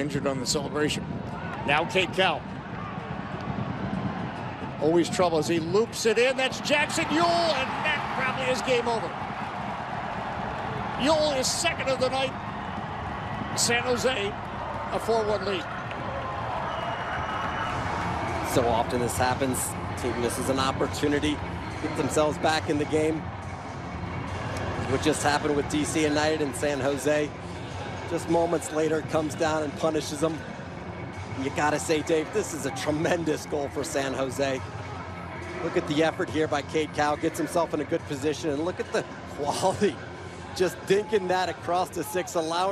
Injured on the celebration. Now Cade Cowell. Always trouble as he loops it in. That's Jackson Yueill, and that probably is game over. Yueill is second of the night. San Jose, a 4-1 lead. So often this happens. Team misses an opportunity, get themselves back in the game. What just happened with DC United and San Jose. Just moments later, comes down and punishes them. You gotta say, Dave, this is a tremendous goal for San Jose. Look at the effort here by Cade Cowell, gets himself in a good position, and look at the quality. Just dinking that across the six, allowing